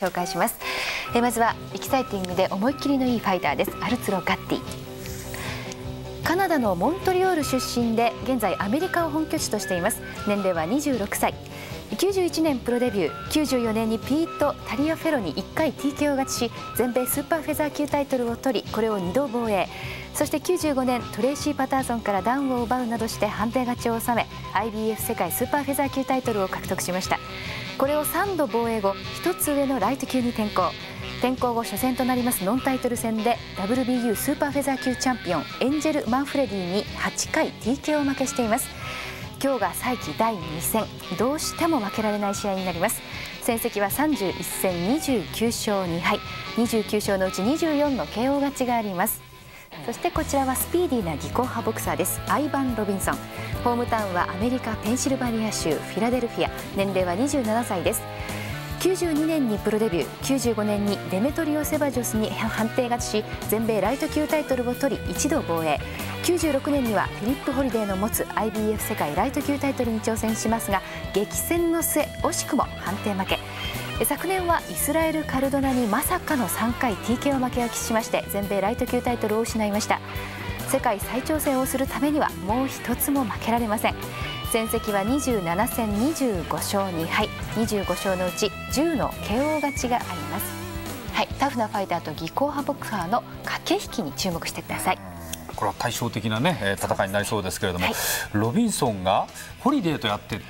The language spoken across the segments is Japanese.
紹介します。えまずはエキサイティングで思いっきりのいいファイターです。アルツロ・ガッティ。カナダのモントリオール出身で現在アメリカを本拠地としています。年齢は26歳。91年プロデビュー。94年にピート・タリアフェロに1回 TKO 勝ちし全米スーパーフェザー級タイトルを取りこれを2度防衛。そして95年トレイシー・パターソンからダウンを奪うなどして判定勝ちを収め IBF 世界スーパーフェザー級タイトルを獲得しました。これを3度防衛後1つ上のライト級に転向。転向後初戦となりますノンタイトル戦で WBU スーパーフェザー級チャンピオンエンジェル・マンフレディに8回 TKO 負けしています。今日が再起第2戦。どうしても負けられない試合になります。戦績は31戦29勝2敗。29勝のうち24の KO 勝ちがあります。そしてこちらはスピーディーな技巧派ボクサーです。アイバン・ロビンソン。ホームタウンはアメリカペンシルバニア州フィラデルフィア。年齢は27歳です。92年にプロデビュー。95年にデメトリオ・セバジョスに判定勝ちし全米ライト級タイトルを取り一度防衛。96年にはフィリップ・ホリデーの持つ IBF 世界ライト級タイトルに挑戦しますが激戦の末惜しくも判定負け。昨年はイスラエル・カルドナにまさかの3回 TKO 負けを喫しまして全米ライト級タイトルを失いました。世界再挑戦をするためにはもう一つも負けられません。戦績は27戦25勝2敗。25勝のうち10の KO 勝ちがあります。はいタフなファイターと技巧派ボクサーの駆け引きに注目してください。これは対照的なね戦いになりそうですけれども、はい、ロビンソンがホリデーとやって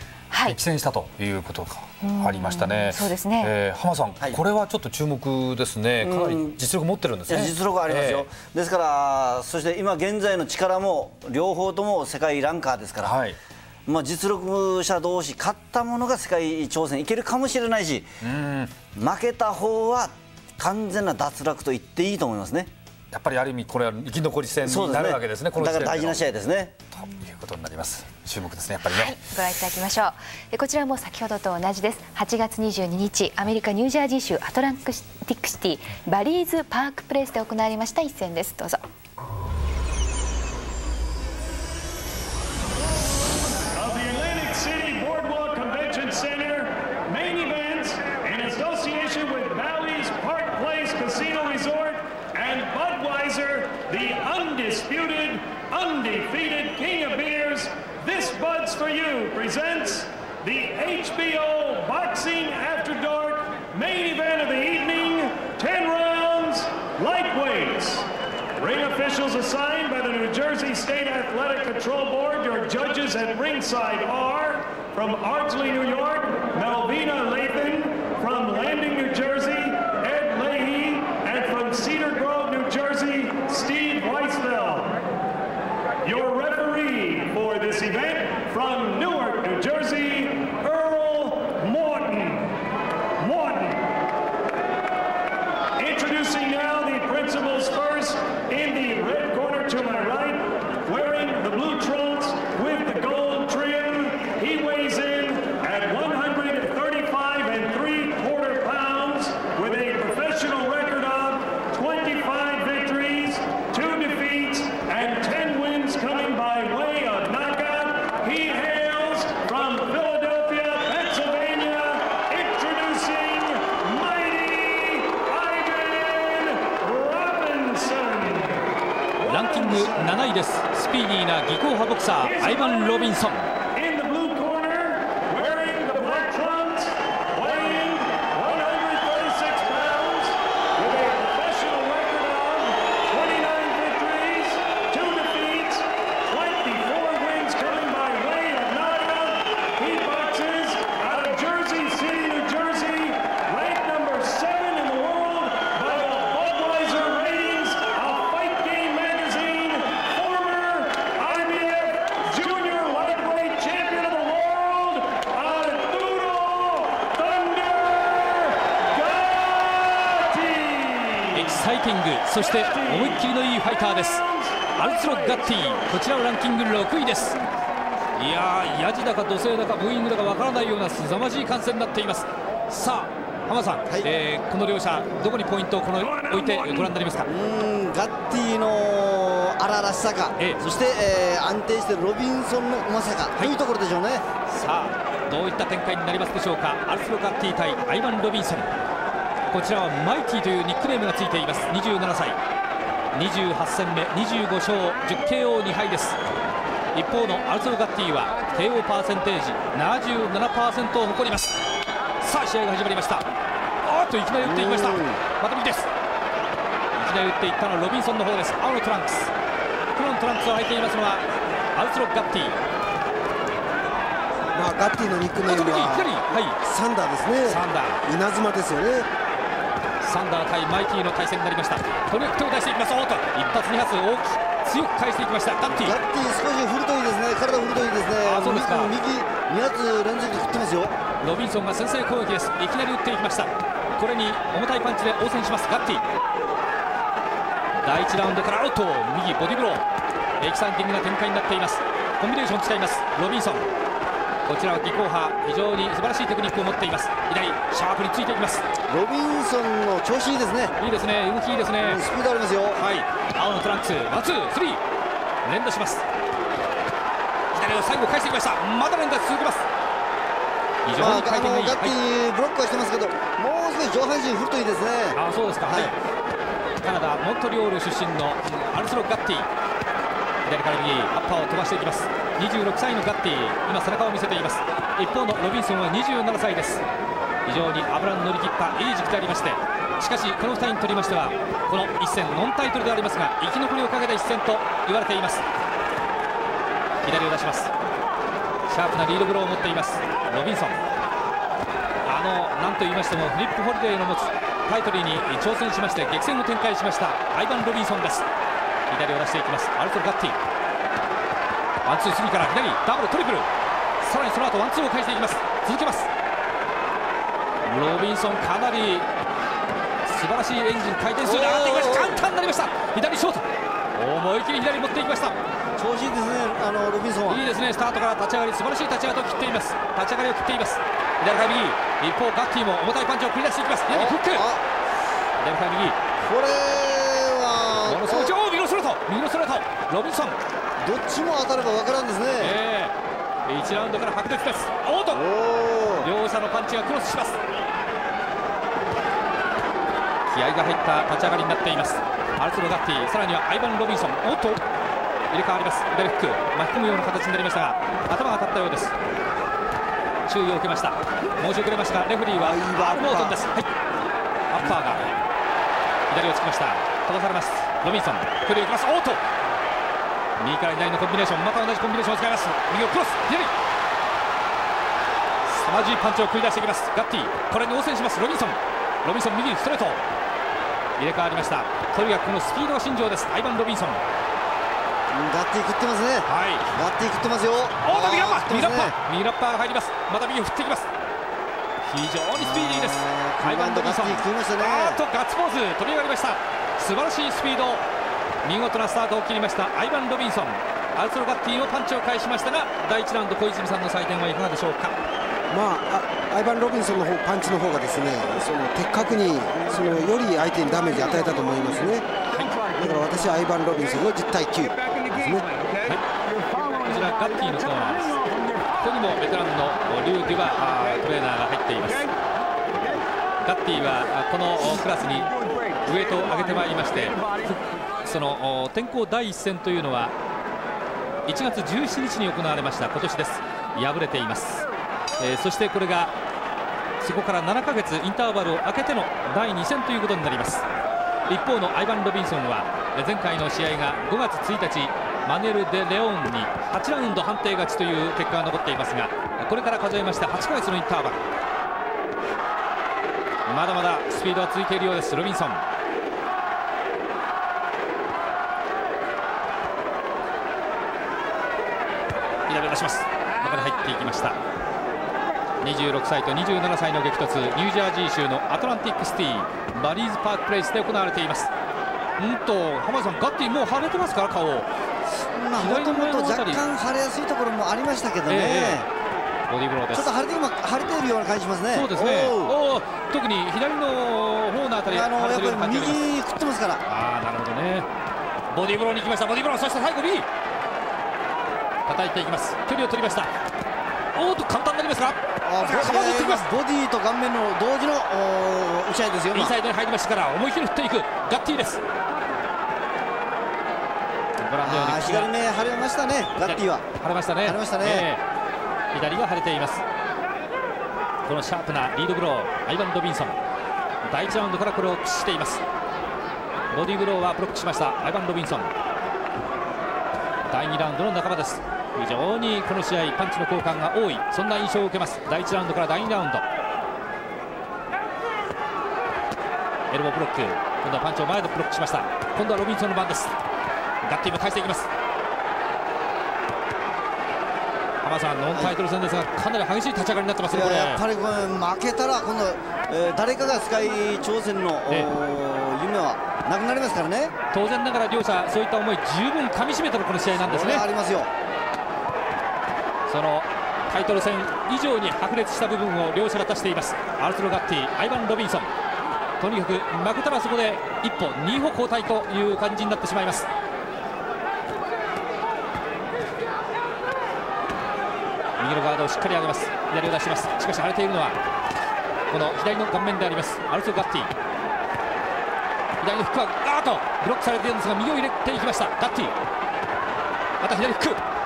激戦したということがありましたね。そうですね。えー、浜さん、はい、これはちょっと注目ですね。かなり実力持ってるんですね。実力ありますよ。えー、ですからそして今現在の力も両方とも世界ランカーですから。はいまあ、実力者同士勝ったものが世界挑戦いけるかもしれないし負けた方は完全な脱落と言っていいと思いますね。やっぱりある意味これは生き残り戦になるわけですね。すねだから大事な試合ですね。ということになります。注目ですねやっぱりね、はい、ご覧いただきましょうこちらも先ほどと同じです8月22日アメリカニュージャージー州アトランティックシティバリーズパークプレイスで行われました一戦ですどうぞ「Ring officials assigned by the New Jersey State Athletic Control Board. Your judges at ringside are from Ardsley, New York, Melvina Lathan, 巧派ボクサーアそして思いっきりのいいファイターです。アルツロ・ガッティこちらはランキング6位です。いやーヤジだか土星だかブーイングだかわからないような凄まじい観戦になっています。さあ浜さん、はい。えーこの両者どこにポイントをこの置いてご覧になりますか？うんガッティの荒々しさか、ええ。そして、えー安定してロビンソンのうまさか、い。というところでしょうね。さあどういった展開になりますでしょうか？アルツロ・ガッティ対アイバン・ロビンソンこちらはマイティというニックネームがついています。27歳。28戦目。25勝 10KO2 敗です。一方のアルソル・ガッティは KO パーセンテージ。77%を誇ります。さあ試合が始まりました。おっといきなり打っていきました。また右です。いきなり打っていったのはロビンソンの方です。青のトランクス。黒のトランクスを履いていますのはアルソロ・ガッティ。まあ、ガッティのニックネームは、はい、サンダーですね。サンダー。稲妻ですよねサンダー対マイティの対戦になりました。とにかく手を出していきます。おっと一発二発大き強く返していきました。ガッティガッティ少し硬いですね。体硬いですね。あそうですか。右2発連続で振ってますよ。ロビンソンが先制攻撃です。いきなり打っていきました。これに重たいパンチで応戦します。ガッティ第1ラウンドからアウト右ボディブロー。エキサイティングな展開になっています。コンビネーション使います。ロビンソン。こちらは技巧派。非常に素晴らしいテクニックを持っています。左シャープについていきますロビンソンの調子いいですね。いいですね。動きいいですね。スピードありますよ。はい。青のトランクス。ワンツースリー。連打します。左を最後返してきました。まだ連打続けます。非常に回転がいい、まあ、ガッティブロックはしてますけど、もう少し上半身振るといいですね。あそうですか。はい、カナダモントリオール出身のアルスロ・ガッティ。左から右アッパーを飛ばしていきます。26歳のガッティ。今背中を見せています。一方のロビンソンは27歳です非常に油の乗り切ったいい時期でありましてしかしこの2人にとりましてはこの一戦ノンタイトルでありますが生き残りをかけた一戦と言われています。左を出します。シャープなリードブローを持っています。ロビンソン。あの何と言いましてもフリップホリデーの持つタイトルに挑戦しまして激戦を展開しましたアイバン・ロビンソンです。左を出していきます。アルツロ・ガッティ。ワンツースリーから左ダブルトリプル。さらにその後ワンツーを返していきます。続けます。ロビンソンかなり素晴らしいエンジン回転数で上がっていきました。簡単になりました。左ショート。思い切り左持っていきました。調子いいですねあのロビンソンは。いいですね。スタートから立ち上がり素晴らしい立ち上がりを切っています。立ち上がりを切っています。左から右。一方ガッティも重たいパンチを繰り出していきます。左フック。左から右。これは。ものすごい右のストレート右のストレートロビンソン。どっちも当たれば分からんですね、えー、1ラウンドから白熱です。おっと。両者のパンチがクロスします気合が入った立ち上がりになっています。アルツロ・ガッティさらにはアイバン・ロビンソン。おっと入れ替わります。左フック巻き込むような形になりましたが頭が当たったようです。注意を受けました。申し遅れました。レフリーはアルモートンです。はい。アッパーが左をつきました。飛ばされます。ロビンソン距離をいきます。おっと右から左のコンビネーション。また同じコンビネーションを使います。右をクロス左。凄まじいパンチを繰り出していきます。ガッティこれに応戦します。ロビンソン。ロビンソン右ストレート入れ替わりました。とにかくこのスピードが身上です。アイバン・ロビンソン。ガッティ食ってますね。はい。ガッティ食ってますよ。おー右ラッパー右ラッパ。ー右ラッパーが入ります。また右を振っていきます。非常にスピーディーです。アイバン・ロビンソン。あーとガッツポーズ。飛び上がりました。素晴らしいスピード。見事なスタートを切りました。アイバン・ロビンソン。アルツロ・ガッティもパンチを返しましたが第1ラウンド小泉さんの採点はいかがでしょうかまあ、アイバン・ロビンソンの方パンチの方がですねその的確にそのより相手にダメージ与えたと思いますね、はい、だから私はアイバン・ロビンソンの10対9ですね、はい、こちらガッティのコーナーです。ここにもベテランのリュー・デュバトレーナーが入っています。ガッティはこのクラスにウエイトを上げてまいりましてその転校第一戦というのは1月17日に行われました今年です。敗れています、えー、そしてこれがそこから7ヶ月インターバルを空けての第2戦ということになります。一方のアイバン・ロビンソンは前回の試合が5月1日マネル・デ・レオンに8ラウンド判定勝ちという結果が残っていますがこれから数えまして8ヶ月のインターバル。まだまだスピードは続いているようですロビンソン。出します。中に入っていきました。26歳と27歳の激突ニュージャージー州のアトランティックシティバリーズパークプレイスで行われています。うんと浜田さんガッティもう腫れてますから顔。もともと若干腫れやすいところもありましたけどね、えー、ボディブローです。ちょっと腫れて今腫れているような感じしますね。そうですね。お特に左の方のあたりあのやっぱり右食ってますから。ああなるほどね。ボディブローに行きました。ボディブローそして最後右叩いていきます。距離を取りました。おっと簡単になりますがボディと顔面の同時の打ち合いですよインサイドに入りましたから思い切り振っていくガッティですご覧のように左目腫れましたねガッティは腫れましたね腫れましたね、えー、左が腫れていますこのシャープなリードブローアイバン・ロビンソン第1ラウンドからこれを駆使していますボディーブローはブロックしましたアイバン・ロビンソン第2ラウンドの仲間です非常にこの試合パンチの交換が多い。そんな印象を受けます。第1ラウンドから第2ラウンド。エルボーブロック。今度はパンチを前でブロックしました。今度はロビンソンの番です。ガッティも返していきます。浜さんノンタイトル戦ですが、かなり激しい立ち上がりになってますね、やっぱりこれ負けたら今度、えー、誰かがスカイ挑戦の、え夢はなくなりますからね。当然ながら両者そういった思い十分かみしめてのこの試合なんですね。ありますよそのタイトル戦以上に白熱した部分を両者が出しています。アルトロ・ガッティアイバン・ロビンソン。とにかく負けたらそこで一歩二歩後退という感じになってしまいます。右のガードをしっかり上げます。左を出します。しかし荒れているのはこの左の顔面であります。アルトガッティ。左のフックはあーとブロックされているんですが右を入れていきました。ガッティ。また左フック。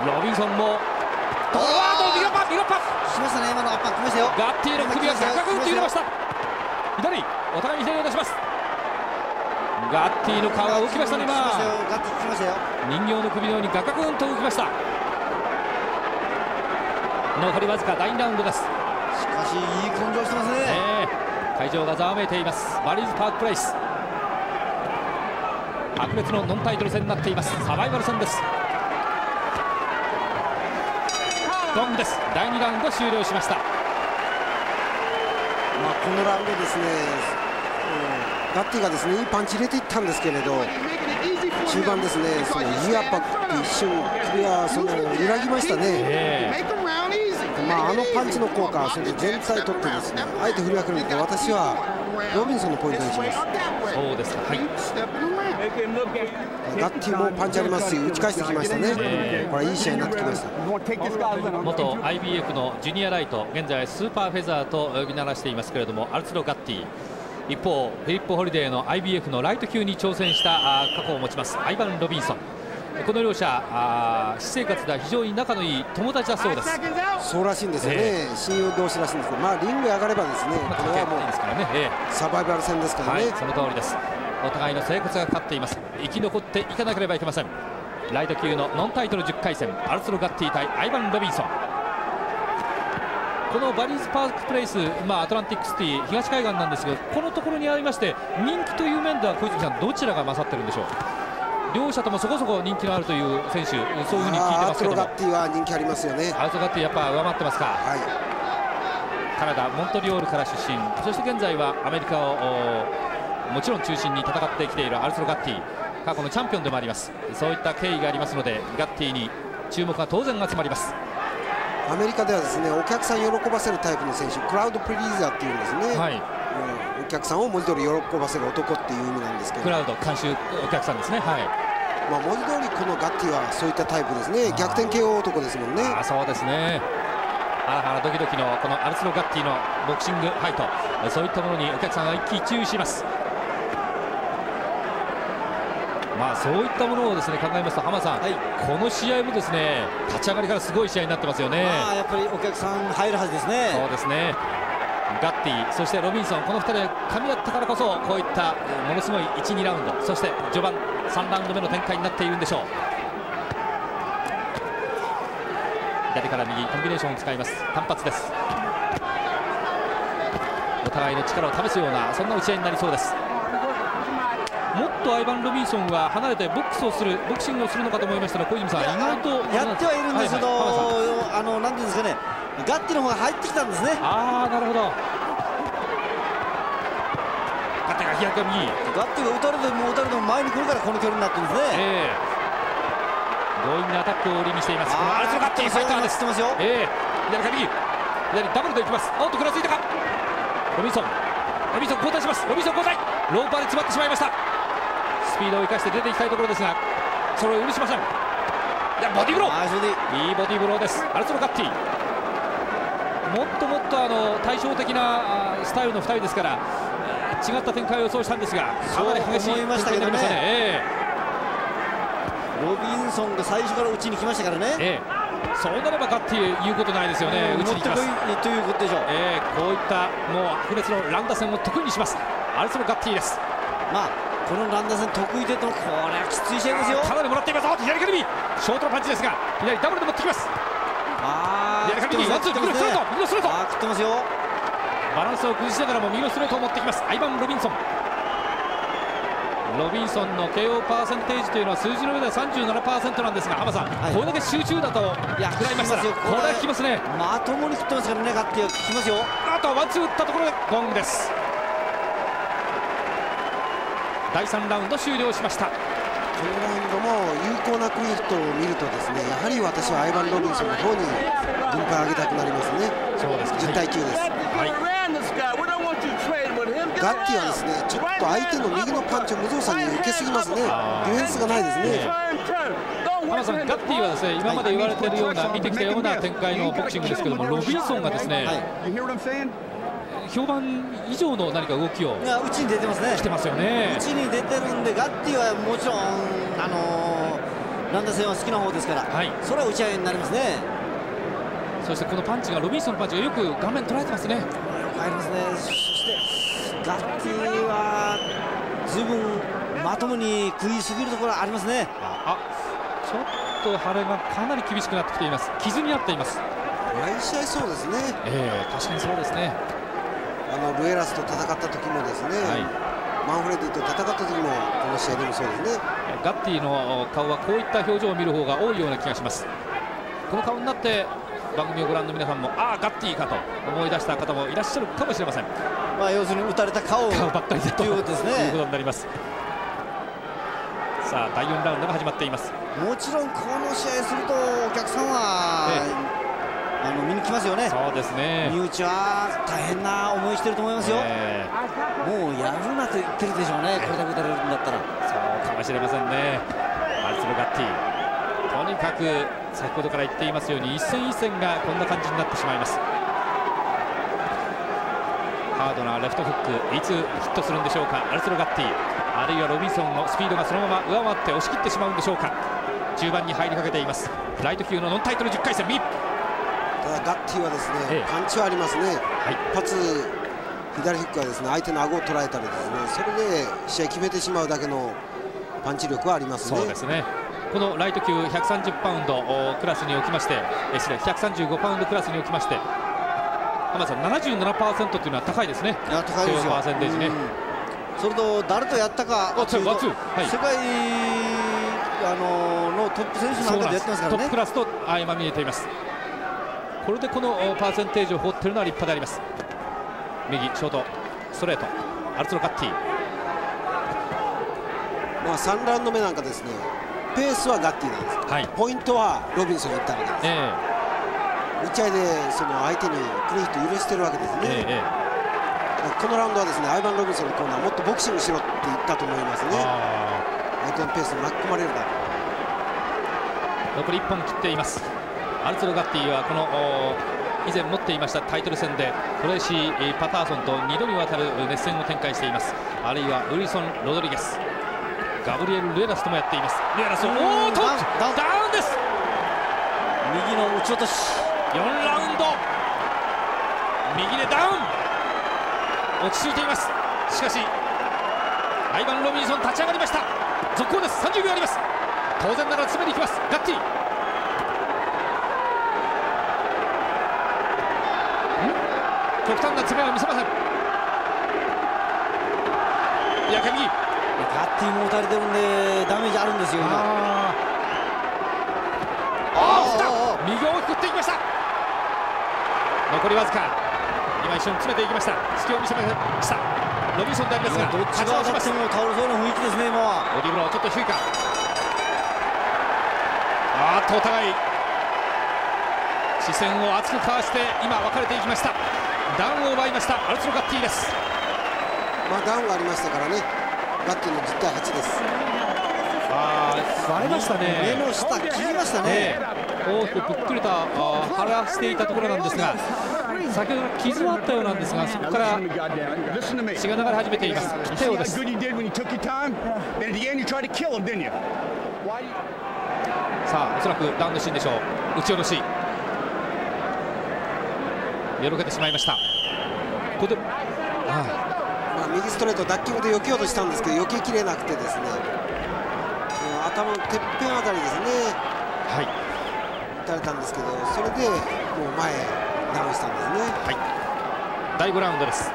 ロビンソンもところは右のパス右のパス。しましたね今の圧迫きましたよガッティの首がガクガクと揺れました。左お互いに左を出します。ガッティの顔が動きましたね今。人形の首のようにガクガクと動きました。残りわずか第2ラウンドです。しかしいい根性してますね、え。ー、会場がざわめいています。バリーズパークプレイス。白熱のノンタイトル戦になっています。サバイバル戦ですドンです。第2ラウンド終了しました。まあこのラウンドですね、うん、ガッティがですねいいパンチ入れていったんですけれど中盤ですねそのイヤーパック一瞬首はその揺らぎましたね、えーまあ、あのパンチの効果それ全体とってですねあえて振り分けるので私はロビンソンのポイントにします。そうですか。はいガッティもパンチありますし打ち返してきましたね、えー、これいい試合になってきました。元 IBF のジュニアライト現在スーパーフェザーと呼び習わしていますけれどもアルツロ・ガッティ。一方フィリップ・ホリデーの IBF のライト級に挑戦した過去を持ちますアイバン・ロビンソン。この両者あ私生活では非常に仲のいい友達だそうです。そうらしいんですよね、えー、親友同士らしいんですけどまあリング上がればですね、まあ、これはもうですからね、えー、サバイバル戦ですからね、はい、その通りですお互いの生活がかかっています。生き残っていかなければいけません。ライト級のノンタイトル10回戦アルツロ・ガッティ対アイバン・ロビンソン。このバリーズパークプレイス、まあ、アトランティックシティ東海岸なんですがこのところにありまして人気という面では小泉さんどちらが勝ってるんでしょう両者ともそこそこ人気のあるという選手そういうふうに聞いてますけども。アウトガッティは人気ありますよね。アウトガッティやっぱ上回ってますか、はい、カナダモントリオールから出身。そして現在はアメリカをもちろん中心に戦ってきているアルトガッティ。過去のチャンピオンでもあります。そういった経緯がありますのでガッティに注目が当然集まります。アメリカではですねお客さん喜ばせるタイプの選手クラウドプリーザーっていうんですね、はい。うん、お客さんを文字通り喜ばせる男っていう意味なんですけど。クラウド監修お客さんですね。はい。まあ、文字通りこのガッティはそういったタイプですね。逆転 KO 男ですもんね。あそうですね。ハラハラドキドキのこのアルスロ・ガッティのボクシングファイト。そういったものにお客さんが一喜一憂しますまあそういったものをですね考えますと浜さん、はい、この試合もですね立ち上がりからすごい試合になってますよね。まあ、やっぱりお客さん入るはずですね。そうですね。ガッティそしてロビンソンこの2人が噛み合ったからこそこういったものすごい1、2ラウンドそして序盤3ラウンド目の展開になっているんでしょう左から右コンビネーションを使います単発ですお互いの力を試すようなそんな打ち合いになりそうですもっとアイバン・ロビンソンは離れてボックスをするボクシングをするのかと思いましたら小泉さん意外とやってはいるんですけど、はいはい、あのなんていうんですかねガッティの方が入ってきたんですね。ああなるほど。ガッティが飛躍右ガッティが打たれても打たれても前に来るからこの距離になってるんですね、えー、強引なアタックを売りにしています。アルツガッティファイターですますよ、えー、左か右。左ダブルでいきます。おっと食らついたか。ロビンソン。ロビンソン交代します。ロビンソン交代。ローパーで詰まってしまいましたピードを生かして出ていきたいところですがそれを許しません。いやボディーブロー。いいボディーブローです。アルツロガッティ。もっともっとあの対照的なスタイルの2人ですから違った展開を予想したんですがかなり激しい展開になりましたね、えー、ロビンソンが最初から打ちに来ましたからね、えー、そうなればかっていうことないですよね、打ちに来ます。ということでしょう、えー、こういったもう白熱の乱打戦を得意にします。アルソロ・ガッティです。まあこの乱打戦得意でとこれはきつい試合ですよ。かなりもらっています。左から右ショートのパンチですが左ダブルで持ってきます。ああ左から右ワンツー右のストレート。右のストレートあ食ってますよバランスを崩しながらも右のストレートを持ってきます。アイバン・ロビンソン。ロビンソンの KO パーセンテージというのは数字の上では37%なんですが浜さん、はい、これだけ集中打を食らいましたら。これ。は効きますね。まともに食ってますからねガッティ効きますよ。あとワンツー打ったところでゴングです第3ラウンド終了しました。このラウンドも有効なクリフトを見るとですねやはり私はアイバン・ロビンソンの方に軍配を上げたくなりますね。そうです10対9です、はい。ガッティはですねちょっと相手の右のパンチを無造作に受けすぎますね。ディフェンスがないですね。浜さん、ガッティはですね今まで言われているような、見てきたような展開のボクシングですけども、ロビンソンがですね、評判以上の何か動きをいやうちに出てますね。来てますよね。うちに出てるんでガッティはもちろんあのー、ランダ戦は好きな方ですから、はい、それは打ち合いになりますね。そしてこのパンチがロビンソンのパンチがよく画面捉えてますね。よく入りますね。そしてガッティはずいぶんまともに食いすぎるところありますね。あちょっと腫れがかなり厳しくなってきています。傷になっています。毎試合そうですね。ええー、確かにそうですね。あのルエラスと戦った時もですね、はい、マンフレディと戦った時もこの試合でもそうですね。ガッティの顔はこういった表情を見る方が多いような気がします。この顔になって番組をご覧の皆さんもああガッティかと思い出した方もいらっしゃるかもしれません。まあ要するに打たれた顔顔ばっかりだということですね。いうことになります。さあ第4ラウンドが始まっています。もちろんこの試合するとお客さんは、えあの見に来ますよね。そうですね。身内は大変な思いしてると思いますよ、え。ー、もうやるなと言ってるでしょうね、これだけ打たれるんだったら。そうかもしれませんね。アルツロガッティ。とにかく先ほどから言っていますように一戦一戦がこんな感じになってしまいます。ハードなレフトフックいつヒットするんでしょうかアルツロガッティ。あるいはロビンソンのスピードがそのまま上回って押し切ってしまうんでしょうか。中盤に入りかけています。ライト級のノンタイトル10回戦ガッティはですね、ええ、パンチはありますね、はい、一発左フックはですね相手の顎を捉えたりですねそれで試合決めてしまうだけのパンチ力はありますね。そうですねこのライト級130パウンドクラスにおきまして失礼135パウンドクラスにおきまして浜田さん77%というのは高いですねいや高いですよパーセンテージねそれと誰とやったか、はい、世界あののトップ選手なんかでやってますからねトップクラスとあ今見えていますこれでこのパーセンテージを放っているのは立派であります。右ショートストレート。アルツロカッティ。まあ3ラウンド目なんかですねペースはガッティなんです、はい、ポイントはロビンソンがいったわけです、えー、打ち合いでその相手にクリート許してるわけですね、えー、このラウンドはですねアイバン・ロビンソンのコーナーもっとボクシングしろって言ったと思いますね。相手のペースに巻き込まれるだ残り1本切っていますアルツロ・ガッティはこの以前持っていましたタイトル戦でトレイシー・パターソンと2度にわたる熱戦を展開しています。あるいはウリソン・ロドリゲス。ガブリエル・ルエラスともやっています。ルエラスおおとダウンです。右の打ち落とし。4ラウンド。右でダウン。落ち着いています。しかしアイバン・ロビンソン立ち上がりました。続行です。30秒あります。当然ながら詰めに行きます。ガッティ極端な詰めは見せませんいや右ガッティも打たれてるんでダメージあるんですよ今ああ右を大きくっていきました残りわずか今一瞬詰めていきました隙を見せましたロビンソンでありますがどっちが当たっても倒れそうな雰囲気ですね今ボディブローちょっと低いかあっとお互い視線を熱く交わして今分かれていきましたダウンを奪いました。アルツロガッティです。まあダウンがありましたからね。バッキーの10対8です。ああ割れましたね。目の下切りましたね、大きくぷっくりと晴らしていたところなんですが先ほど傷はあったようなんですがそこから血が流れ始めています。切ったようです。さあおそらくダウンのシーンでしょう。打ち下ろしよろけてしまいました。ここでまあ、右ストレートダッキングで避けようとしたんですけど避けきれなくてですね。頭のてっぺんあたりですね。はい。打たれたんですけどそれでもう前ダウンしたんですね。はい。第5ラウンドです。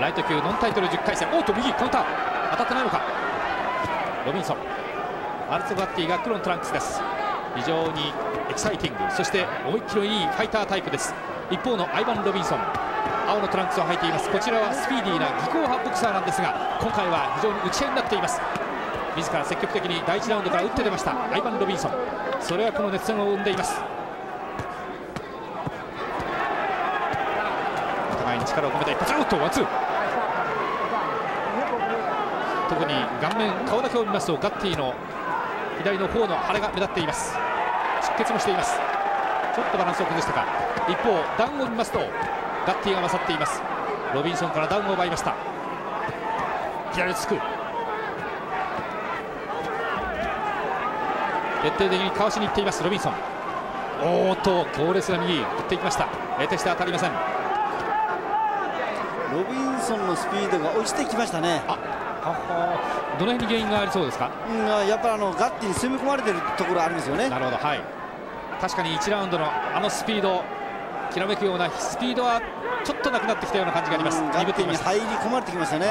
ライト級ノンタイトル10回戦。おっと右カウンター当たってないのか。ロビンソン。アルツロ・ガッティが黒のトランクスです。非常にエキサイティング。そして思いっきりのいいファイタータイプです一方のアイバン・ロビンソン。青のトランクスを履いています。こちらはスピーディーな技巧派ボクサーなんですが今回は非常に打ち合いになっています。自ら積極的に第1ラウンドから打って出ました。アイバン・ロビンソン。それはこの熱戦を生んでいます。お互いに力を込めて一発おっとワンツー。特に顔面顔だけを見ますとガッティの左の方の腫れが目立っています。出血もしています。ちょっとバランスを崩したか。一方ダウンを見ますとガッティが勝っています。ロビンソンからダウンを奪いました。左つく。徹底的にかわしにいっていますロビンソン。おっと強烈な右打っていきました。得てして当たりません。ロビンソンのスピードが落ちてきましたね。どの辺に原因がありそうですか、うん、やっぱりあのガッティに攻め込まれているところあるんですよね。なるほどはい確かに1ラウンドのあのスピードきらめくようなスピードはちょっとなくなってきたような感じがあります。ガッティに入り込まれてきましたね。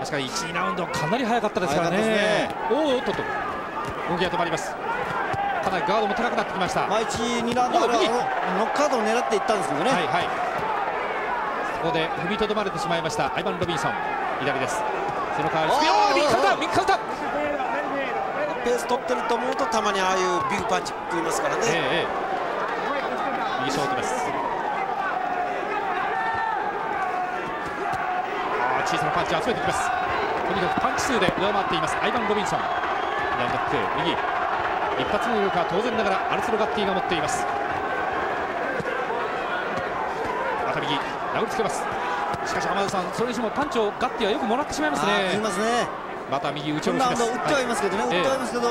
確かに1、2ラウンドかなり速かったですからね。ねおおっとっと動きが止まります。かなりガードも高くなってきました。まあ1、2ラウンドノックアウトを狙っていったんですけどね。はいはい。ここで踏みとどまれてしまいましたアイバン・ロビンソン左です。その代わり右カウンター右カウンターペース取ってると思うとたまにああいうビッグパンチ食いますからね。ええ右ショートです。小さなパンチを集めてきます。とにかくパンチ数で上回っています。アイバン・ロビンソン。左ノック右。一発の威力は当然ながらアルスロガッティが持っています。また右。殴りつけます。しかし浜田さんそれにしてもパンチをガッティはよくもらってしまいますねまた右打ち下ろしです。打ってはいますけどね、はい、打ってはいますけど、え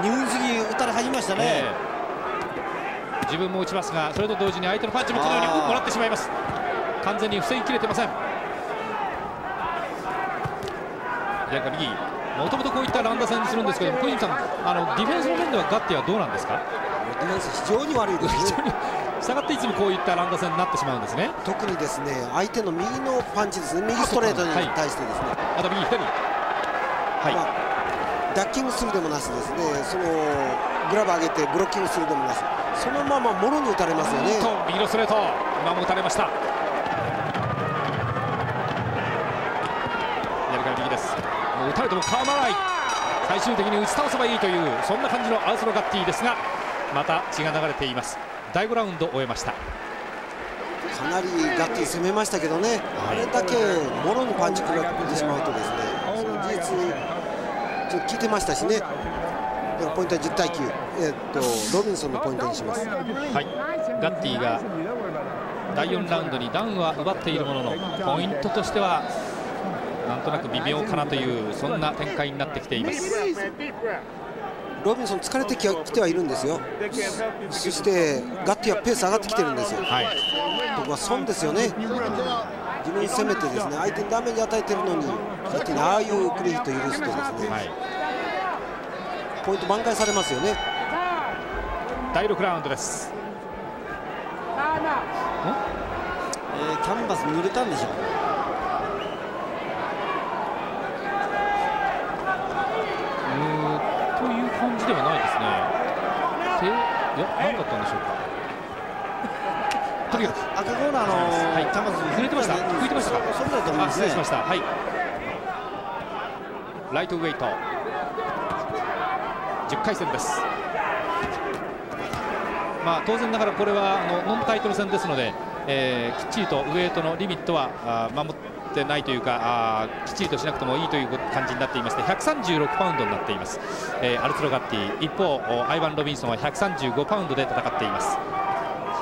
ー、2分過ぎ打たれ始めましたね、えー自分も打ちますがそれと同時に相手のパンチもこのようにもらってしまいます。完全に防ぎきれてません。左か右もともとこういった乱打戦にするんですけど小泉さんあのディフェンスの面ではガッティはどうなんですか？ディフェンス非常に悪いですね。したがっていつもこういった乱打戦になってしまうんですね。特にですね相手の右のパンチですね。右ストレートに対してですね、はい、また右左はい、まあ、ダッキングするでもなしですね。そのグラブ上げてブロッキングするでもなし。そのままもろに打たれますよね。右のストレート。今も打たれました。左から右です。もう打たれても構わない。最終的に打ち倒せばいいというそんな感じのアウスロガッティですがまた血が流れています。第5ラウンド終えました。かなりガッティ攻めましたけどね、あれだけもろにパンチ食らってしまうとですねその事実ちょっと聞いてましたしね。ポイントは10対9、えー、っとロビンソンのポイントにします、はい、ガッティが第4ラウンドにダウンは奪っているもののポイントとしてはなんとなく微妙かなというそんな展開になってきています。ロビンソン疲れてきてはいるんですよ。そしてガッティはペース上がってきてるんですよ、はい、ここは損ですよね自分に攻めてですね相手にダメージ与えてるのに相手にああいうクリーンと許すとですね、はい。ポイント挽回されますよね。第6ラウンドです。えー、キャンバス濡れたんでしょうという感じではないですね。手いや何だったんでしょうかとにかく赤コーナーの、はい、キャンバス触れてました。拭いてましたか？それだと思います、ね、失礼しました。はい。ライトウェイト。10回戦です。まあ、当然ながらこれはあのノンタイトル戦ですので、えー、きっちりとウエイトのリミットはあ守ってないというかあきっちりとしなくてもいいという感じになっていまして136パウンドになっています、えー、アルトロガッティ。一方アイバン・ロビンソンは135パウンドで戦っています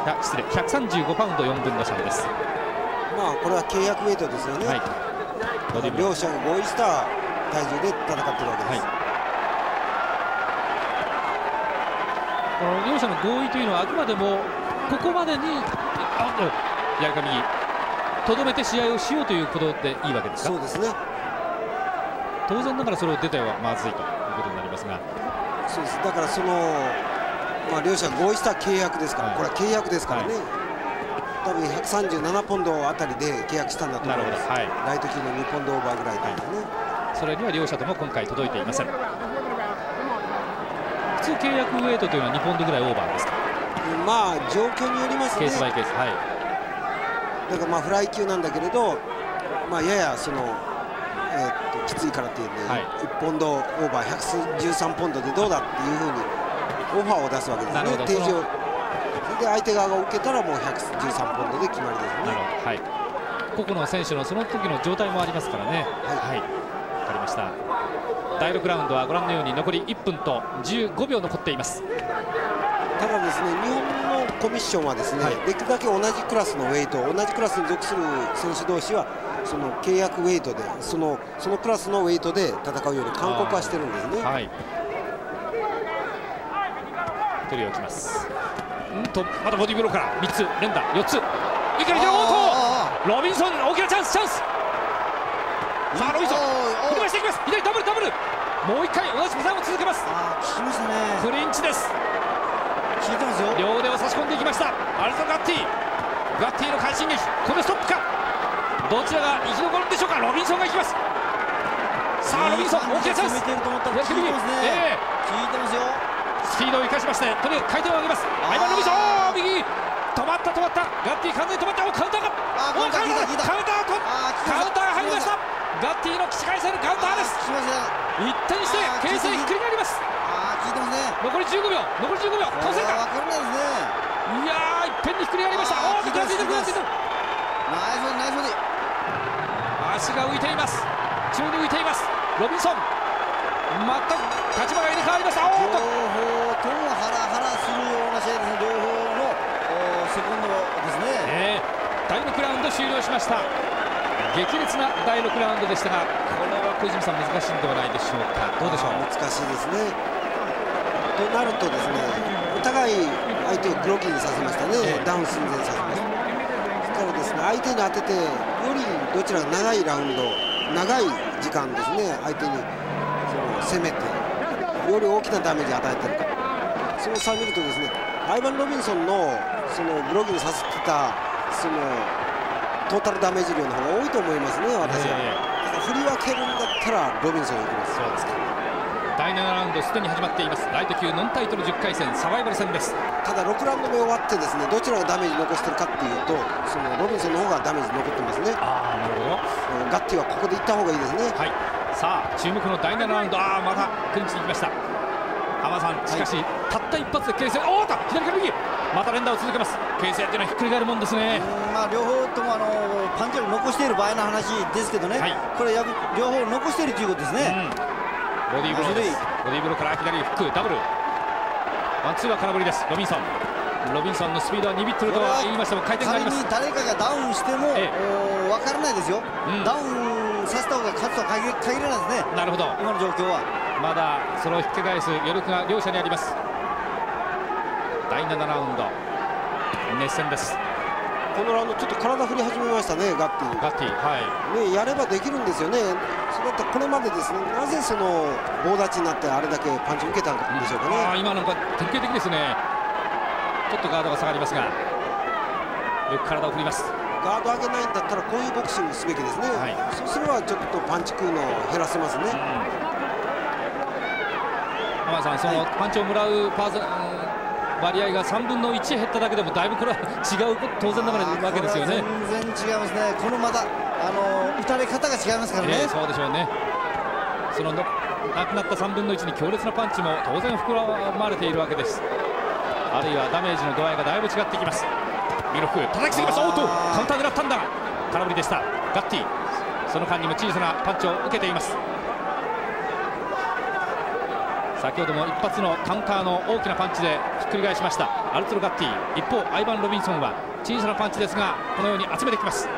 あ失礼。135パウンド4分の3です。まあこれは契約ウェイトですよね、はい、両者が合意した体重で戦ってるわけです、はい。この両者の合意というのはあくまでもここまでにあやりか右とどめて試合をしようということでいいわけですか？そうですね。当然ながらそれを出てはまずいということになりますが。そうです。だからその、まあ、両者合意した契約ですから、はい、これは契約ですからね、はい、多分137ポンドあたりで契約したんだと思います、はい、ライト級の2ポンドオーバーぐらいですね、それには両者とも今回届いていません普通契約ウェイトというのは2ポンドぐらいオーバーですか？まあ状況によりますね。ケースバイケースはい。だからまあフライ級なんだけれどまあややそのえー、っときついからっていうんで、はい、1ポンドオーバー113ポンドでどうだっていうふうにオファーを出すわけですね。提示を。で相手側が受けたらもう113ポンドで決まりですね。はい。個々の選手のその時の状態もありますからね。はい、はい、分かりました。第6ラウンドはご覧のように残り1分と15秒残っています。ただですね日本のコミッションはですね、はい、できるだけ同じクラスのウェイト同じクラスに属する選手同士はその契約ウェイトでそのそのクラスのウェイトで戦うように勧告はしてるんですね。はい。距離をきます。うんとまたボディブローから3つ連打4つ。いけるロビンソン大きなチャンスチャンス。さあロビンソン振り回していきます。左ダブルダブル。もう一回同じパターンを続けます。あ効きましたね。クリンチです。効いてますよ。両腕を差し込んでいきました。アルトガッティ。ガッティの快進撃。これストップか。どちらが生き残るんでしょうかロビンソンがいきますさあロビンソン大きなチャンス効いてますね、えー、効いてますよスピードを生かしましてとにかく回転を上げます。アイバン・ロビンソン右止まった止まった。ガッティ完全に止まったおカウンターがおカウンターカウンターとカウンターが入りました。ガッティの起死回生のカウンターです。一転して形勢ひっくり返ります。残り15秒残り15秒倒せるかいやーいっぺんにひっくり返りました。おーっと食らついてる。食らついてる。ナイスナイスボディ足が浮いています。宙に浮いています。ロビンソン全く立場が入れ替わりました。両方ともハラハラするような試合ですね。両方のセコンドですね、えー、第6ラウンド終了しました。激烈な第6ラウンドでしたがこれは小泉さん難しいんではないでしょうか。どうでしょう？難しいですね。となるとですねお互い相手をグロキにさせましたね、えー、ダウン寸前させました。からですね相手に当ててよりどちらが長いラウンド長い時間ですね相手に攻めてより大きなダメージを与えてるか。その差を見るとですねアイバン・ロビンソンのそのブロギにさせてたそのトータルダメージ量の方が多いと思いますね私は、えー、振り分けるんだったらロビンソンいきます。そうですか。第7ラウンドすでに始まっています。ライト級ノンタイトル10回戦サバイバル戦です。ただ6ラウンド目終わってですねどちらがダメージ残してるかっていうとそのロビンソンの方がダメージ残ってますね。ああなるほど。ガッティはここでいった方がいいですね。はいさあ注目の第7ラウンド。ああまたクリンチに行きました。浜さんしかし、はい、たった一発で形勢おおっと左から右。また連打を続けます。形勢っていうのはひっくり返るもんですね。まあ両方ともあのパンチを残している場合の話ですけどね、はい、これ両方残しているということですね、うん。ボディーブローです。ボディーブローから左フックダブル。ワンツーは空振りです。ロビンソン。ロビンソンのスピードは鈍っとるとは言いましても回転があります。誰かがダウンしても、ええ、分からないですよ、うん、ダウンさせた方が勝つとは限らないですね。なるほど。今の状況は。まだそれを引き返す余力が両者にあります。第7ラウンド。熱戦です。このラウンドちょっと体振り始めましたねガッティガッティはい。ねやればできるんですよね。それだってこれまでですね。なぜその棒立ちになってあれだけパンチ受けたんでしょうかね、うん、今なんか典型的ですね。ちょっとガードが下がりますが。よく体を振りますガード上げないんだったらこういうボクシングすべきですね、はい、そうすればちょっとパンチ食うのを減らせますね、うん、浜田さんそのパンチをもらうパーズ、割合が3分の1減っただけでもだいぶこれは違う当然ながらわけですよね。全然違いますね。このまたあの打たれ方が違いますからね、えー、そうでしょうね。その亡くなった3分の1に強烈なパンチも当然膨らまれているわけです。あるいはダメージの度合いがだいぶ違ってきますミロフ叩きすぎました。おっとカウンター狙ったんだ。空振りでした。ガッティ。その間にも小さなパンチを受けています。先ほども一発のカウンターの大きなパンチでひっくり返しました。アルツロ・ガッティ。一方アイバン・ロビンソンは小さなパンチですがこのように集めてきます。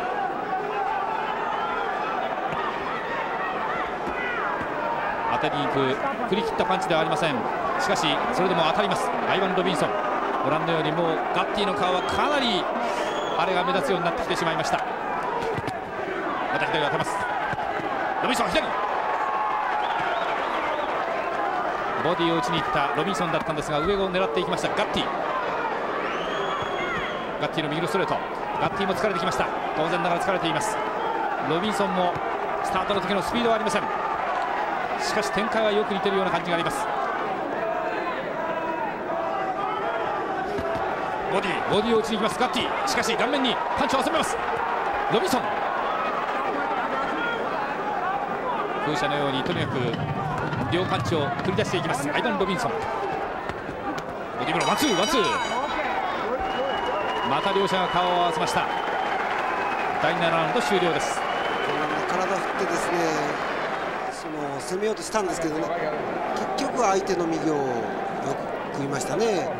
当てに行く振り切ったパンチではありません。しかしそれでも当たります。アイバン・ロビンソン。ご覧のようにもうガッティの顔はかなりあれが目立つようになってきてしまいました。また左を当てます。ロビンソン左。ボディを打ちにいったロビンソンだったんですが上を狙っていきました。ガッティ。ガッティの右のストレート。ガッティも疲れてきました。当然ながら疲れています。ロビンソンもスタートの時のスピードはありません。しかし展開はよく似ているような感じがあります。ボディ。ボディを打ちに行きます。ガッティ。しかし顔面にパンチを挟めます。ロビンソン。風車のようにとにかく両パンチを繰り出していきます。アイバン・ロビンソン。ボディブローワンツーワンツー。また両者が顔を合わせました。第7ラウンド終了です。体振ってですねその攻めようとしたんですけどね。結局相手の右をよく食いましたね。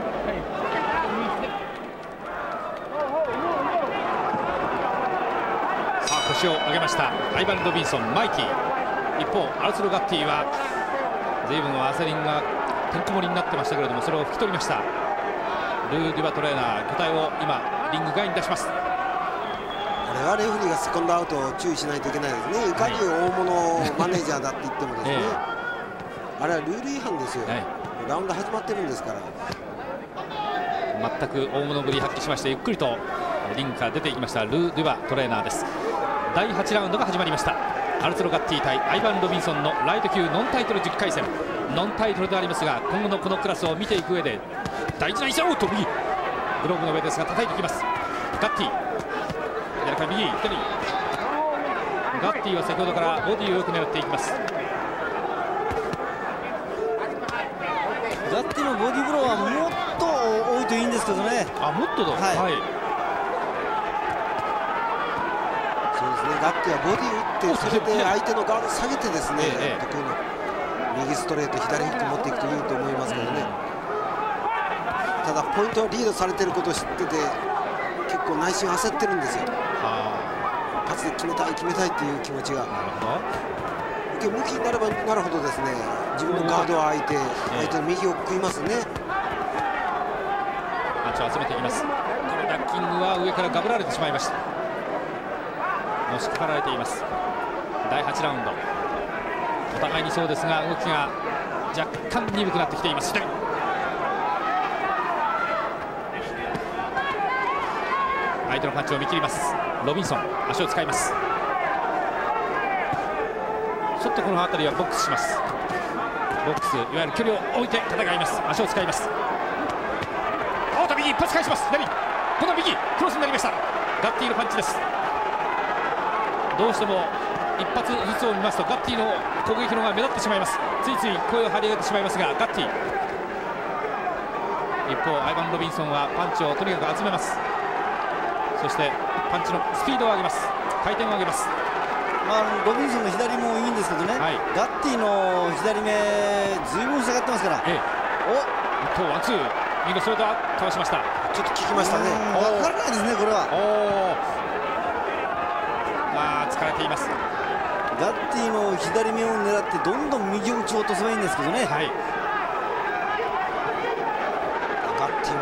腰を上げました。アイバン・ロビンソンマイティ一方アルスロ・ガッティは随分ワセリンがてんこ盛りになってましたけれどもそれを拭き取りました。ルー・デュバトレーナー巨体を今リング外に出します。これはレフリーがセコンドアウトを注意しないといけないですね。いかに大物マネージャーだって言ってもですね、あれはルール違反ですよ、はい、ラウンド始まってるんですから。全く大物ぶり発揮しましてゆっくりとリングから出ていきましたルー・デュバトレーナーです第8ラウンドが始まりました。アルツロ・ガッティ対アイバン・ロビンソンのライト級ノンタイトル10回戦。ノンタイトルでありますが今後のこのクラスを見ていく上で大事な一戦をと右グローブの上ですが叩いていきます。ガッティ。左から右左ガッティは先ほどからボディをよく狙っていきます。ガッティのボディブローはもっと多いといいんですけどね。あもっとだ。はい、はいガッティはボディ打ってそれで相手のガード下げてですね、ええ、得意の右ストレート左フック持っていくといいと思いますけどね、ただポイントをリードされてることを知ってて結構内心焦ってるんですよ。パスで決めたい決めたいっていう気持ちが。受け向きになればなるほどですね自分のガードは相手相手の右を食いますね。集めていきます。これダッキングは上からガブられてしまいました押しかかられています。第8ラウンド。お互いにそうですが動きが若干鈍くなってきています。左相手のパンチを見切ります。ロビンソン足を使います。ちょっとこの辺りはボックスします。ボックスいわゆる距離を置いて戦います。足を使います。青田右一発返します。左この右クロスになりました。ガッティのパンチです。どうしても一発ずつを見ますとガッティの攻撃の方が目立ってしまいます。ついつい声を張り上げてしまいますがガッティ。一方アイバン・ロビンソンはパンチをとにかく集めます。そしてパンチのスピードを上げます。回転を上げます。まあ、ロビンソンの左もいいんですけどね、はい、ガッティの左目ずいぶん下がってますから、ええ、お。一方ワンツー。右のストレートはかわしました。ちょっと効きましたね。分からないですねこれはお疲れています。ガッティの左目を狙ってどんどん右を打ち落とせばいいんですけどね、はい、ガッティも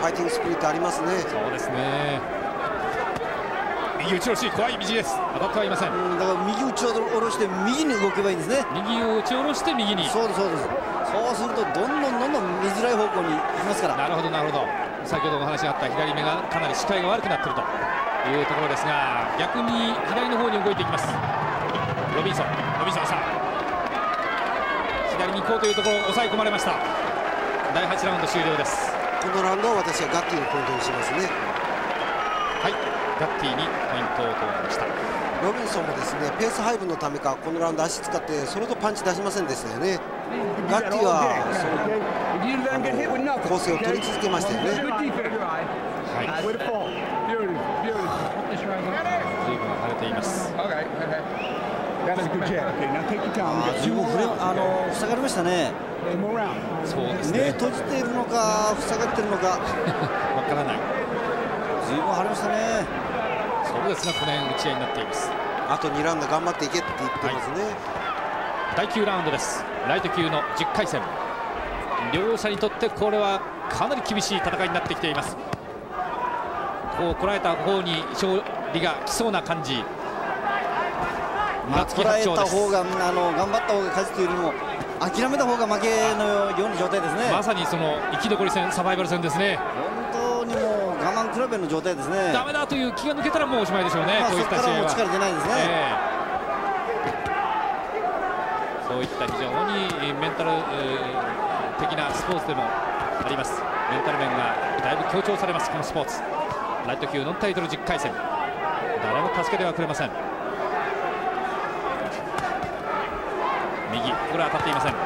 ファイティングスピリットありますね。そうですね。右打ち下ろし怖い右です。当たってはいません、ん、だから右打ち下ろして右に動けばいいんですね。右を打ち下ろして右に。そうですそうです。そうするとどんどんどんどん見づらい方向に行きますから。なるほどなるほど。先ほどお話があった左目がかなり視界が悪くなっているというところですが逆に左の方に動いていきます。ロビンソン。ロビンソンさん。左に行こうというところ抑え込まれました。第8ラウンド終了です。このラウンドは私はガッティのポイントにしますね。はい。ガッティにポイントを取りました。ロビンソンもですねペース配分のためかこのラウンド足使ってそれとパンチ出しませんでしたよね。ガッティは構成を取り続けましたよねはい随分腫れています十分あの塞がりましたね。そうですね。目閉じているのか塞がっているのか。わからない。ずいぶん腫れましたね。そうですがこの辺打ち合いになっています。あと2ラウンド頑張っていけって言ってますね、はい、第9ラウンドです。ライト級の10回戦。両者にとってこれはかなり厳しい戦いになってきています。こうこらえた方に勝利が来そうな感じまあ、こらえた方があの頑張った方が勝ちというよりも諦めた方が負けのような状態ですね。まさにその生き残り戦サバイバル戦ですね。本当にもう我慢比べの状態ですね。ダメだという気が抜けたらもうおしまいでしょうね、まあ、こういった試合は。力出ないですね、えー、そういった非常にメンタル的なスポーツでもあります。メンタル面がだいぶ強調されますこのスポーツ。ライト級ノンタイトル10回戦。誰も助けてはくれません右これは当たっていません。こ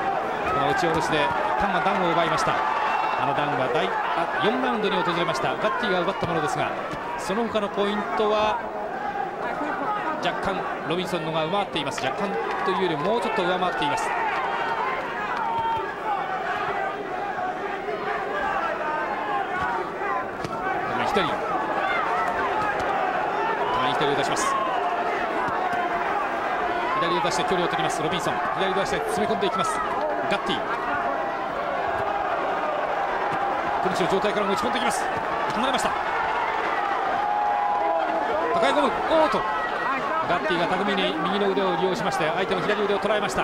の打ち下ろしで一旦はダウンを奪いました。あのダウンは第4ラウンドに訪れました。ガッティが奪ったものですがその他のポイントは若干ロビンソンのが上回っています。若干というよりもうちょっと上回っています1人1人を出します左を出して距離を取ります。ロビンソン。左を出して詰め込んでいきます。ガッティ。クリッチの状態から持ち込んでいきます。離れました。抱え込む。おーと。ガッティが巧みに右の腕を利用しまして相手の左腕を捉えました。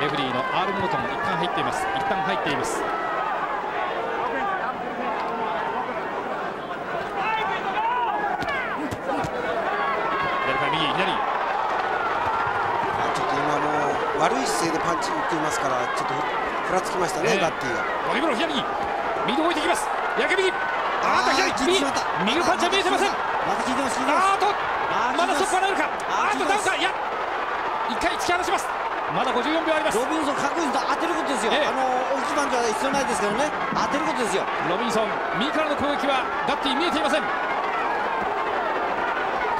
レフリーのアール・モートン一旦入っています。一旦入っています悪い姿勢でパンチ打っていますからちょっとふらつきましたね、えー、ガッティが。ドリブル左に。右置いてきます。焼け右。あーっと左右。右パンチは見えてません。また聞いてますあーとまだそこからなるか。あーっとダウンか。いや一回突き放します。まだ54秒あります。ロビンソン確実に当てることですよ、えー、あの大きいパンチは必要ないですけどね。当てることですよ。ロビンソン右からの攻撃はガッティ見えていません。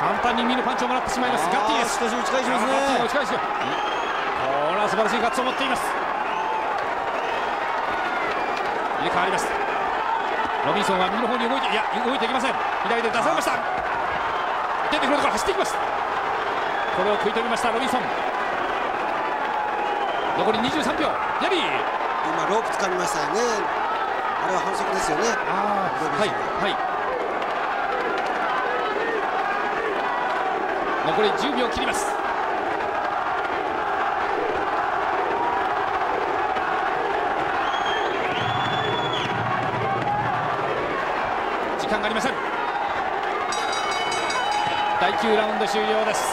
簡単に右のパンチをもらってしまいます。ガッティです。しかし打ち返しますね。打ち返しは素晴らしいガッツを持っています入れ替わりますロビンソンは右の方に動いていや動いていきません。左で出されました。出てくるところ走っていきます。これを食い止めましたロビンソン。残り23秒。ヤビー。今ロープ掴みましたよね。あれは反則ですよね。ああはいは。い。残り10秒切ります時間がありません。第9ラウンド終了です。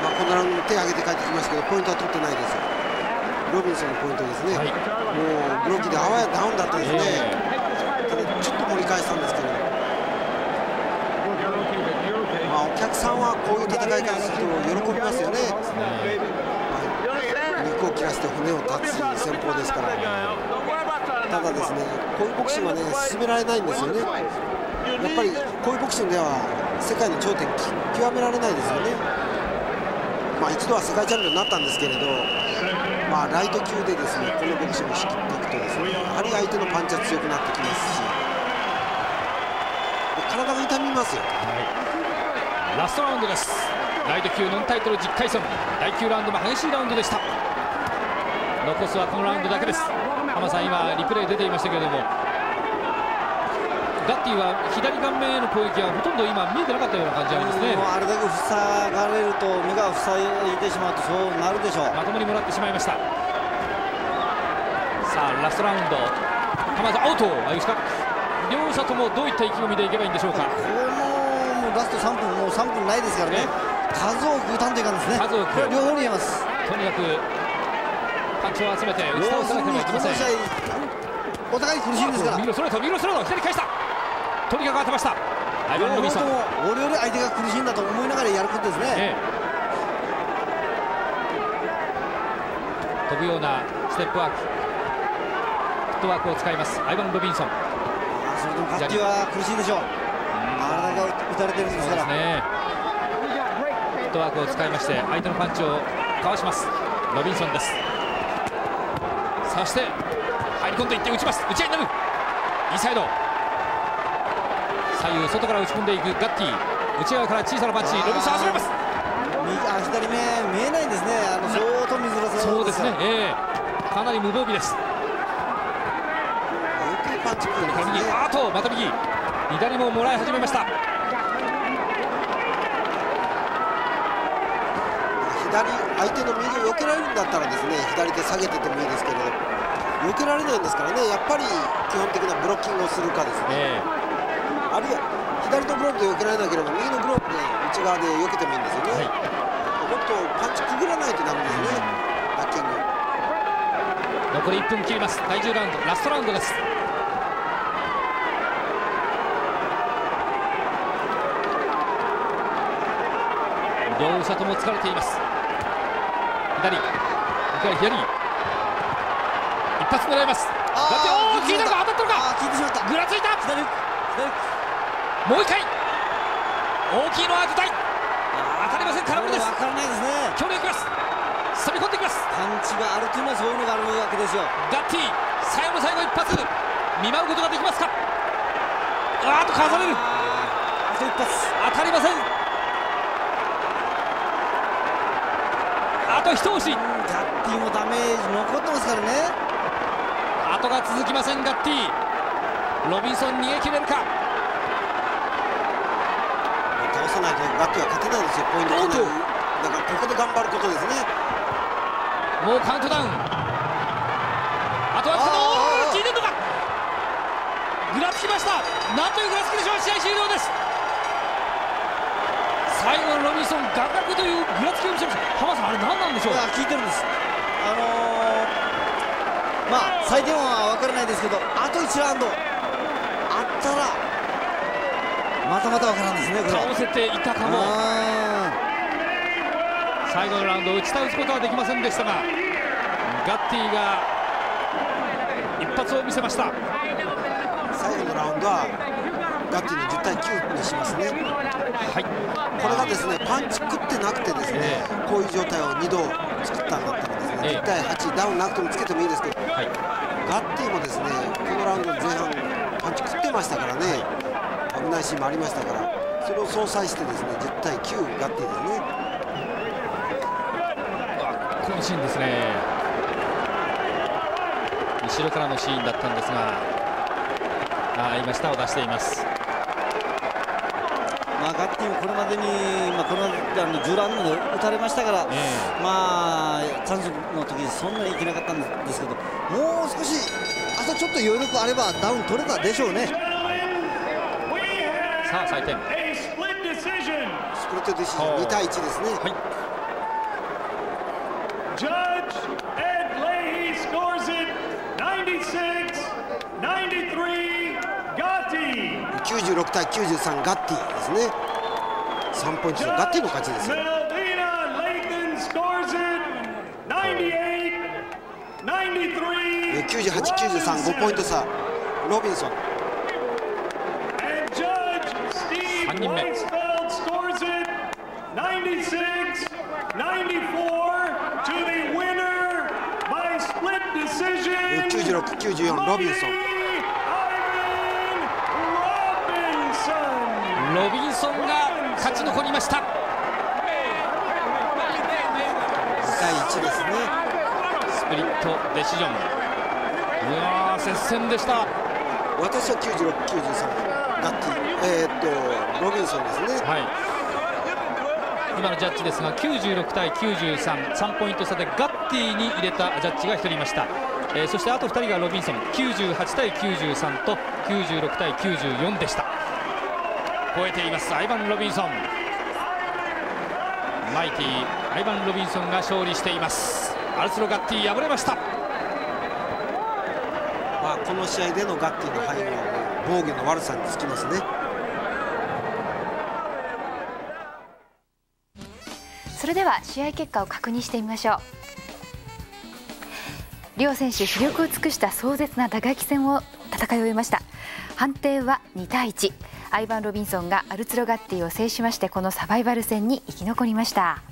まあこのラウンド手を挙げて帰ってきますけどポイントは取ってないです。ロビンソンのポイントですね、はい、もうブロッキーであわやダウンだったですね、えー、ただちょっと盛り返したんですけど。まあお客さんはこういう戦い方すると喜びますよね、肉を切らせて骨を断つ戦法ですから、ただですねこういうボクシングはね進められないんですよね。やっぱりこういうボクシングでは世界の頂点極められないですよね。まあ一度は世界チャンピオンになったんですけれどまあライト級でですねこのボクシングを仕切っていくとですねやはり相手のパンチは強くなってきますし。体が痛みますよ、はい、ラストラウンドです。ライト級ノンタイトル10回戦。第9ラウンドも激しいラウンドでした。残すはこのラウンドだけです。浜さん今リプレイ出ていましたけれども。ガッティは左顔面への攻撃はほとんど今見えてなかったような感じありますね。あれだけ塞がれると目が塞いでしまうとそうなるでしょう。まともにもらってしまいました。さあラストラウンド。浜さんアウトあいうか？両者ともどういった意気込みでいけばいいんでしょうか？このラスト3分もう3分ないですからね、数多く打たんといかんですね。数多く。両方に言えます。とにかくパンを集めて打ち倒さなければいけません。お互い苦しいんですから右のストレート右のストレート左返した。とにかく当てました。アイバン・ロビンソン俺より相手が苦しいんだと思いながらやることですね、ええ。飛ぶようなステップワーク。フットワークを使います。アイバン・ロビンソン。それでもは苦しいでしょう。あれだけ打たれてるんですから。ね。フットワークを使いまして相手のパンチをかわします。ロビンソンですそして入り込んでいって打ちます。打ち合いになるインサイド。左右外から打ち込んでいく。ガッティ内側から小さなパンチ。ロビンソン集めます。あ左目見えないんですね。あの相当見づらそうですね、えー、かなり無防備です。パンチ右あとまた右。左ももらい始めました左相手の右を避けられるんだったらですね左手下げててもいいですけど避けられないんですからねやっぱり基本的なブロッキングをするかですね、えー、あるいは左のブロックで避けられなければ右のブロックで内側で避けてもいいんですよね、はい。もっとパンチくぐらないとダメですね、バッキング。残り1分切ります。第10ラウンドラストラウンドです。両者とも疲れています左。左左。一発狙います。おおた。か当たったのか。ぐらついた。もう一回。大きいのは当てたい当たりません。空振りです。分からないですね。ます飛び込んできます。パンチがあるというのはそういうのがあるわけですよ。ガッティ。最後の最後一発。見舞うことができますか。あーとかわされる。あと一発。当たりませんあと一押し。ガッティもダメージ残ってますからね。後が続きませんガッティ。ロビンソン逃げ切れるか。ないとバックは勝てないですよポイント。だからここで頑張ることですね。もうカウントダウン。あとはこの効いてるのかぐらつきました。なんというぐらつきでしょう。試合終了です最後のロビンソンガクガクというぐらつきを見せました。浜さんあれ何なんでしょう？効いてるんです。あのー、まあ採点は分からないですけどあと1ラウンド。あったらまたまた分からんですね倒せていたかも。最後のラウンド打ち倒すことはできませんでしたがガッティが一発を見せました。最後のラウンドはガッティの10対9にしますね。はい。これがですねパンチ食ってなくてですね、えー、こういう状態を2度作ったんだったらですね、えー、10対8ダウンなくてもつけてもいいですけど、はい、ガッティもですねこのラウンド前半パンチ食ってましたからね、はい危ないシーンもありましたからそれを相殺してですね10対9がってですね。このシーンですね。後ろからのシーンだったんですがあ今下を出していますティもこれまでに、まあ、このあの10ラウンドで打たれましたから、えー、まあ、チャンスの時そんなにいけなかったんですけどもう少しあとちょっと余力あればダウン取れたでしょうね。さあ採点スプリットディシジョン2対1ですねはい Judge Ed Leahy scores it 96-93 Gotti 96対93ガッティですね3ポイントのガッティの勝ちですよ。98-93 5ポイント差ロビンソン人目96、94ロビンソンロビンソンが勝ち残りました。2対1ですね。スプリットデシジョン。うわ接戦でした。私は96、93ガッティえー、っとロビンソンですね。はい。今のジャッジですが96対93、3ポイント差でガッティに入れたジャッジが1人いました、えー、そしてあと2人がロビンソン。98対93と96対94でした超えていますアイバン・ロビンソン。マイティアイバン・ロビンソンが勝利しています。アルツロ・ガッティ敗れました。まあこの試合でのガッティの敗因は防御の悪さにつきますね。それでは試合結果を確認してみましょう。両選手非力を尽くした壮絶な打撃戦を戦い終えました。判定は2対1アイバン・ロビンソンがアルツロガッティを制しましてこのサバイバル戦に生き残りました。